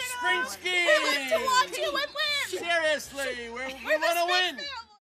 Spring ski! We to watch you win! Seriously, we're, gonna win.